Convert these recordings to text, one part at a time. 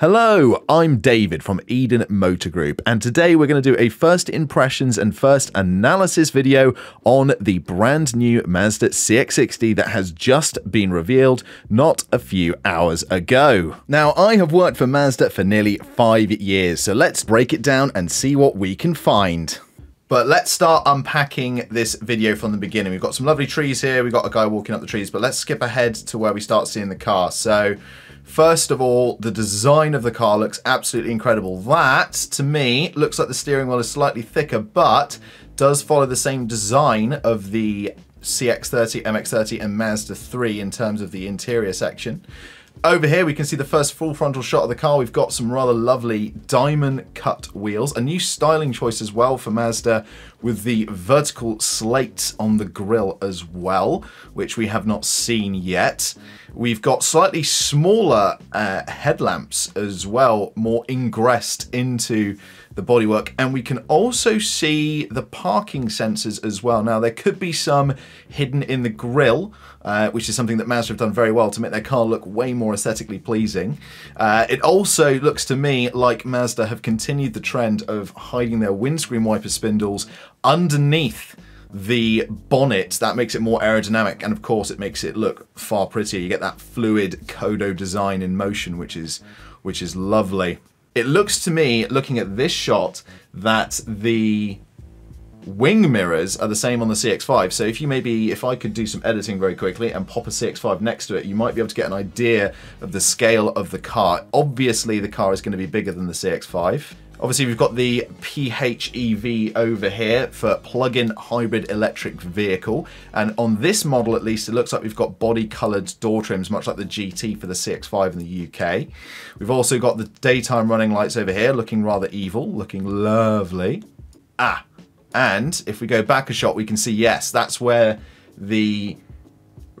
Hello, I'm David from Eden Motor Group, and today we're going to do a first impressions and first analysis video on the brand new Mazda CX-60 that has just been revealed not a few hours ago. Now, I have worked for Mazda for nearly five years, so let's break it down and see what we can find. But let's start unpacking this video from the beginning. We've got some lovely trees here, we've got a guy walking up the trees, but let's skip ahead to where we start seeing the car. So First of all, the design of the car looks absolutely incredible. That, to me, looks like the steering wheel is slightly thicker, but does follow the same design of the CX-30, MX-30 and Mazda 3 in terms of the interior section. Over here we can see the first full frontal shot of the car. We've got some rather lovely diamond cut wheels. A new styling choice as well for Mazda with the vertical slate on the grille as well, which we have not seen yet. We've got slightly smaller uh, headlamps as well, more ingressed into the bodywork. And we can also see the parking sensors as well. Now, there could be some hidden in the grille, uh, which is something that Mazda have done very well to make their car look way more aesthetically pleasing. Uh, it also looks to me like Mazda have continued the trend of hiding their windscreen wiper spindles underneath the bonnet that makes it more aerodynamic and of course it makes it look far prettier you get that fluid kodo design in motion which is which is lovely it looks to me, looking at this shot, that the wing mirrors are the same on the CX-5. So if you maybe, if I could do some editing very quickly and pop a CX-5 next to it, you might be able to get an idea of the scale of the car. Obviously, the car is going to be bigger than the CX-5. Obviously, we've got the PHEV over here for plug-in hybrid electric vehicle. And on this model, at least, it looks like we've got body-coloured door trims, much like the GT for the CX-5 in the UK. We've also got the daytime running lights over here, looking rather evil, looking lovely. Ah, and if we go back a shot, we can see, yes, that's where the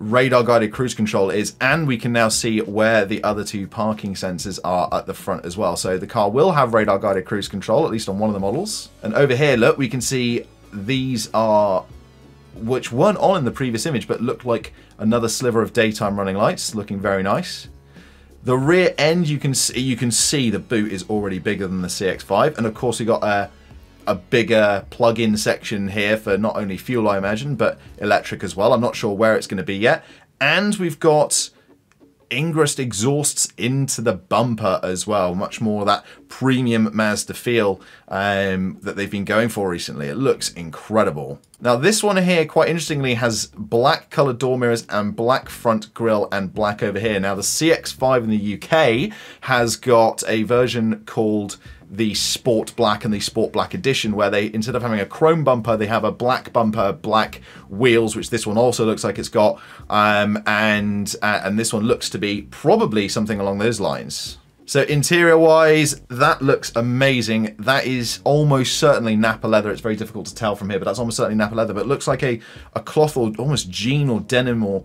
radar guided cruise control is and we can now see where the other two parking sensors are at the front as well. So the car will have radar guided cruise control at least on one of the models. And over here look we can see these are which weren't on in the previous image but looked like another sliver of daytime running lights looking very nice. The rear end you can see you can see the boot is already bigger than the CX-5 and of course we got a a bigger plug-in section here for not only fuel, I imagine, but electric as well. I'm not sure where it's going to be yet. And we've got ingress exhausts into the bumper as well. Much more that premium Mazda feel um, that they've been going for recently. It looks incredible. Now this one here, quite interestingly, has black coloured door mirrors and black front grille and black over here. Now the CX-5 in the UK has got a version called the Sport Black and the Sport Black Edition, where they, instead of having a chrome bumper, they have a black bumper, black wheels, which this one also looks like it's got, um, and, uh, and this one looks to be probably something along those lines. So interior wise, that looks amazing. That is almost certainly Nappa leather. It's very difficult to tell from here, but that's almost certainly Nappa leather. But it looks like a, a cloth or almost jean or denim or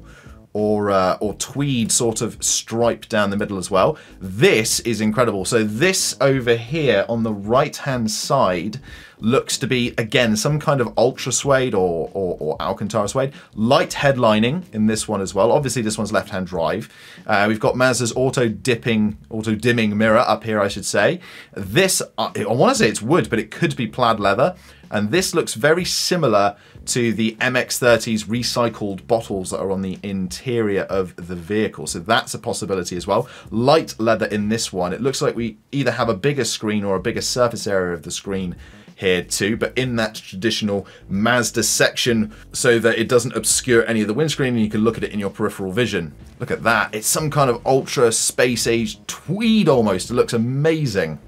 or uh, or tweed sort of stripe down the middle as well. This is incredible. So this over here on the right hand side looks to be again some kind of ultra suede or, or, or Alcantara suede. Light headlining in this one as well. Obviously this one's left hand drive. Uh, we've got Mazda's auto dipping, auto dimming mirror up here I should say. This, uh, I want to say it's wood but it could be plaid leather and this looks very similar to the MX-30's recycled bottles that are on the interior of the vehicle. So that's a possibility as well. Light leather in this one. It looks like we either have a bigger screen or a bigger surface area of the screen here too, but in that traditional Mazda section so that it doesn't obscure any of the windscreen and you can look at it in your peripheral vision. Look at that. It's some kind of ultra space age tweed almost. It looks amazing.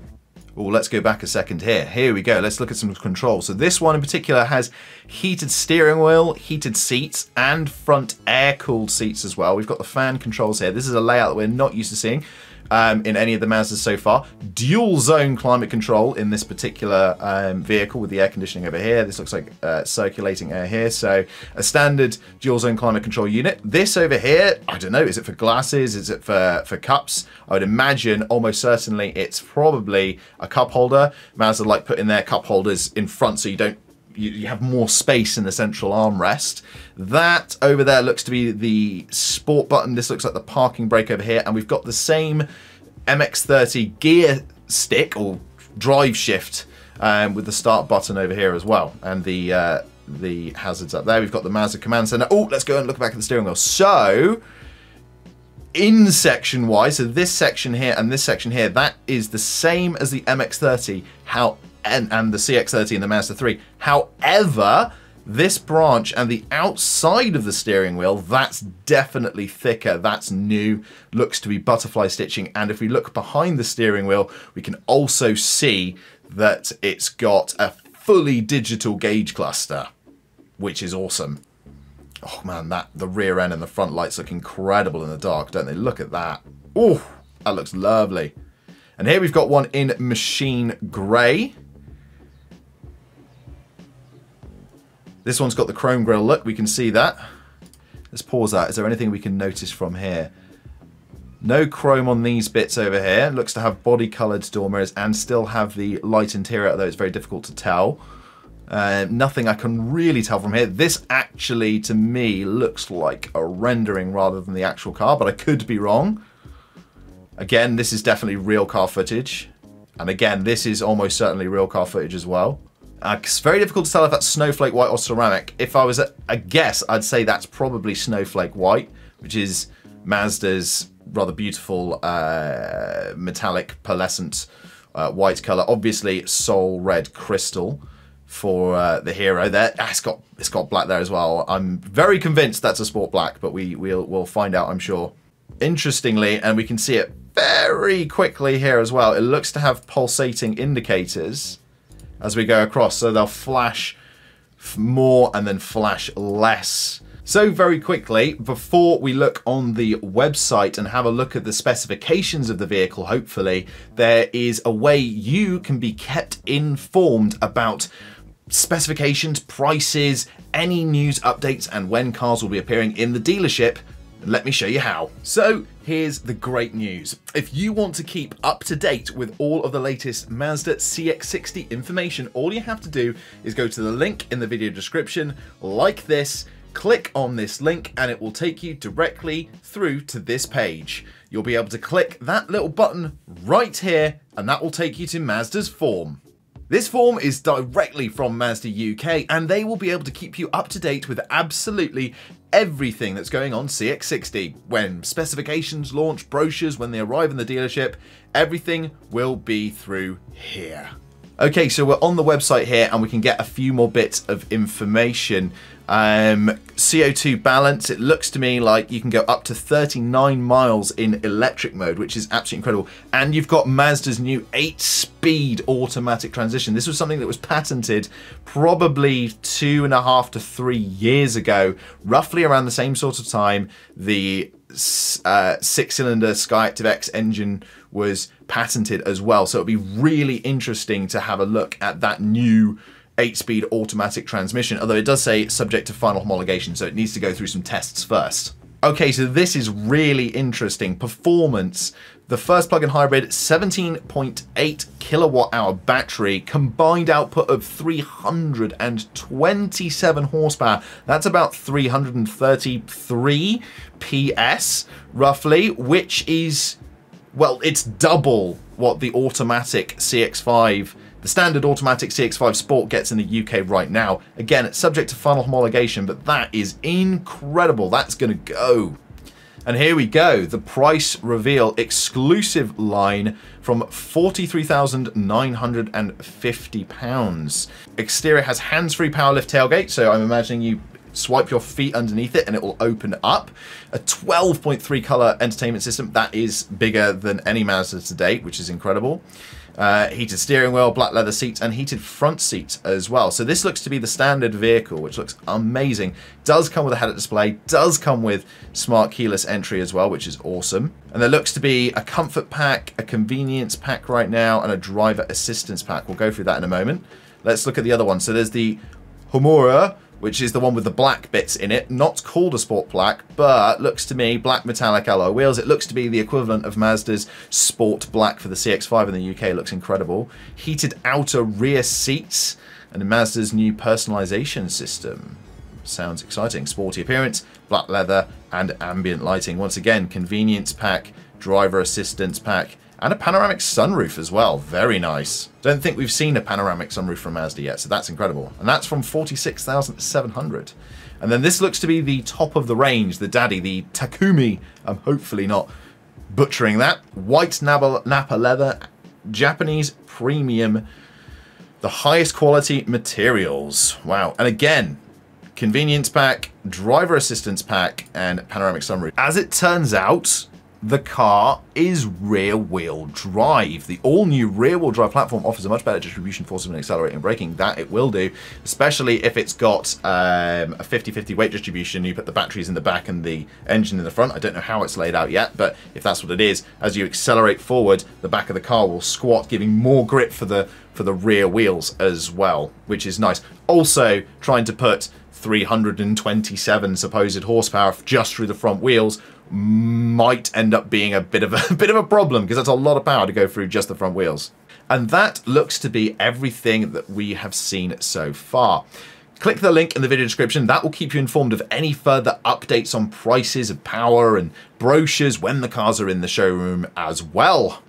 Well, let's go back a second here. Here we go. Let's look at some controls. So this one in particular has heated steering wheel, heated seats, and front air-cooled seats as well. We've got the fan controls here. This is a layout that we're not used to seeing um, in any of the Mazdas so far. Dual zone climate control in this particular um, vehicle with the air conditioning over here. This looks like uh, circulating air here. So a standard dual zone climate control unit. This over here, I don't know, is it for glasses? Is it for, for cups? I would imagine almost certainly it's probably a cup holder. Mazda like putting their cup holders in front so you don't you, you have more space in the central armrest. That over there looks to be the sport button. This looks like the parking brake over here. And we've got the same MX-30 gear stick or drive shift um, with the start button over here as well, and the uh, the hazards up there. We've got the Mazda command center. Oh, let's go and look back at the steering wheel. So, in section Y, so this section here and this section here, that is the same as the MX-30 how and, and the CX-30 and the Mazda 3. However, this branch and the outside of the steering wheel, that's definitely thicker. That's new, looks to be butterfly stitching. And if we look behind the steering wheel, we can also see that it's got a fully digital gauge cluster, which is awesome. Oh man, that the rear end and the front lights look incredible in the dark, don't they? Look at that. Oh, that looks lovely. And here we've got one in machine grey. This one's got the chrome grille look, we can see that. Let's pause that. Is there anything we can notice from here? No chrome on these bits over here. Looks to have body coloured door mirrors and still have the light interior, although it's very difficult to tell. Uh, nothing I can really tell from here. This actually, to me, looks like a rendering rather than the actual car, but I could be wrong. Again, this is definitely real car footage. And again, this is almost certainly real car footage as well. Uh, it's very difficult to tell if that's snowflake white or ceramic. If I was a guess, I'd say that's probably snowflake white, which is Mazda's rather beautiful uh, metallic pearlescent uh, white color. Obviously, soul red crystal for uh, the hero there. Ah, it's got it's got black there as well. I'm very convinced that's a sport black, but we we'll we'll find out. I'm sure. Interestingly, and we can see it very quickly here as well. It looks to have pulsating indicators as we go across. So they'll flash more and then flash less. So very quickly, before we look on the website and have a look at the specifications of the vehicle, hopefully, there is a way you can be kept informed about specifications, prices, any news updates, and when cars will be appearing in the dealership let me show you how. So here's the great news. If you want to keep up to date with all of the latest Mazda CX-60 information, all you have to do is go to the link in the video description like this, click on this link and it will take you directly through to this page. You'll be able to click that little button right here and that will take you to Mazda's form. This form is directly from Mazda UK and they will be able to keep you up to date with absolutely everything that's going on CX60. When specifications launch, brochures, when they arrive in the dealership, everything will be through here. Okay, so we're on the website here and we can get a few more bits of information. Um, CO2 balance, it looks to me like you can go up to 39 miles in electric mode, which is absolutely incredible. And you've got Mazda's new 8-speed automatic transmission. This was something that was patented probably two and a half to three years ago, roughly around the same sort of time the uh, six-cylinder Skyactiv-X engine was patented as well. So it'd be really interesting to have a look at that new 8-speed automatic transmission, although it does say subject to final homologation, so it needs to go through some tests first. Okay, so this is really interesting. Performance. The first plug-in hybrid, 17.8 kilowatt hour battery, combined output of 327 horsepower. That's about 333 PS, roughly, which is, well, it's double what the automatic CX-5 the standard automatic CX-5 Sport gets in the UK right now. Again, it's subject to final homologation, but that is incredible. That's going to go. And here we go, the price reveal exclusive line from £43,950. Exterior has hands-free power lift tailgate, so I'm imagining you swipe your feet underneath it and it will open up. A 12.3 color entertainment system, that is bigger than any Mazda to date, which is incredible. Uh, heated steering wheel, black leather seats, and heated front seats as well. So this looks to be the standard vehicle, which looks amazing. Does come with a head-up display, does come with smart keyless entry as well, which is awesome. And there looks to be a comfort pack, a convenience pack right now, and a driver assistance pack. We'll go through that in a moment. Let's look at the other one. So there's the Homura, which is the one with the black bits in it. Not called a Sport Black, but looks to me, black metallic alloy wheels. It looks to be the equivalent of Mazda's Sport Black for the CX-5 in the UK. Looks incredible. Heated outer rear seats and Mazda's new personalization system. Sounds exciting. Sporty appearance, black leather, and ambient lighting. Once again, convenience pack, driver assistance pack, And a panoramic sunroof as well. Very nice. Don't think we've seen a panoramic sunroof from Mazda yet, so that's incredible. And that's from 46,700. And then this looks to be the top of the range, the daddy, the Takumi. I'm hopefully not butchering that. White Nappa leather, Japanese premium, the highest quality materials. Wow. And again, convenience pack, driver assistance pack, and panoramic sunroof. As it turns out, the car is rear-wheel drive. The all-new rear-wheel drive platform offers a much better distribution force and accelerating braking. That it will do, especially if it's got um, a 50-50 weight distribution. You put the batteries in the back and the engine in the front. I don't know how it's laid out yet, but if that's what it is, as you accelerate forward, the back of the car will squat, giving more grip for the for the rear wheels as well, which is nice. Also, trying to put 327 supposed horsepower just through the front wheels might end up being a bit of a, a bit of a problem because that's a lot of power to go through just the front wheels. And that looks to be everything that we have seen so far. Click the link in the video description. That will keep you informed of any further updates on prices of power and brochures when the cars are in the showroom as well.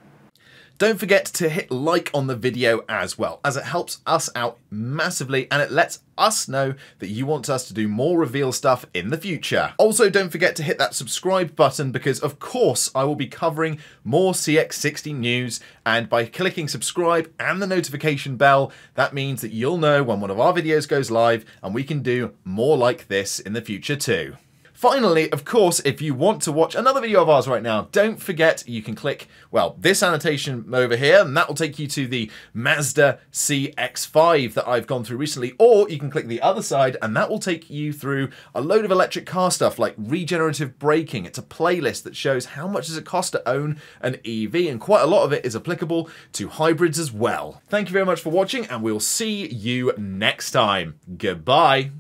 Don't forget to hit like on the video as well, as it helps us out massively and it lets us know that you want us to do more reveal stuff in the future. Also, don't forget to hit that subscribe button because, of course, I will be covering more CX60 news, and by clicking subscribe and the notification bell, that means that you'll know when one of our videos goes live and we can do more like this in the future too. Finally, of course, if you want to watch another video of ours right now, don't forget you can click, well, this annotation over here, and that will take you to the Mazda CX-5 that I've gone through recently, or you can click the other side, and that will take you through a load of electric car stuff like regenerative braking. It's a playlist that shows how much does it cost to own an EV, and quite a lot of it is applicable to hybrids as well. Thank you very much for watching, and we'll see you next time. Goodbye.